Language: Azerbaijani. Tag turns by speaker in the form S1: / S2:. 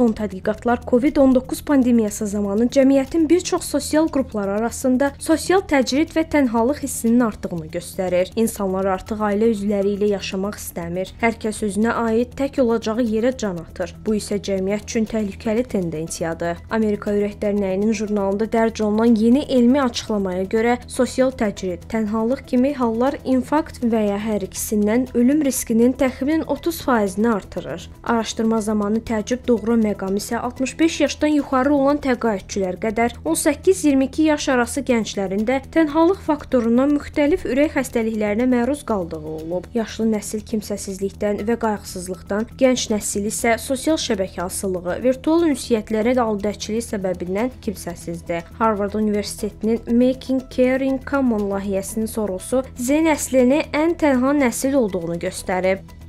S1: son tədqiqatlar COVID-19 pandemiyası zamanı cəmiyyətin bir çox sosial qrupları arasında sosial təcrid və tənhalıq hissinin artdığını göstərir. İnsanlar artıq ailə üzvləri ilə yaşamaq istəmir. Hər kəs özünə aid tək olacağı yerə can atır. Bu isə cəmiyyət üçün təhlükəli tendensiyadır. Amerika Ürək Dərnəyinin jurnalında dərc olunan yeni elmi açıqlamaya görə sosial təcrid, tənhalıq kimi hallar infarkt və ya hər ikisindən ölüm riskinin təxminən 30%-ni artırır. Araşdırma zamanı təəccüb doğuran məqam isə 65 yaşdan yuxarı olan təqaüdçülər qədər 18-22 yaş arası gənclərində tənhalıq faktorundan müxtəlif ürək xəstəliklərinə məruz qaldığı olub. Yaşlı nəsil kimsəsizlikdən və qayğısızlıqdan, gənc nəsil isə sosial şəbəkə asılılığı, virtual ünsiyyətlərə aludəçilik səbəbindən kimsəsizdir. Harvard Universitetinin Making Caring Common layihəsinin sorğusu Z nəslini ən tənha nəsil olduğunu göstərib.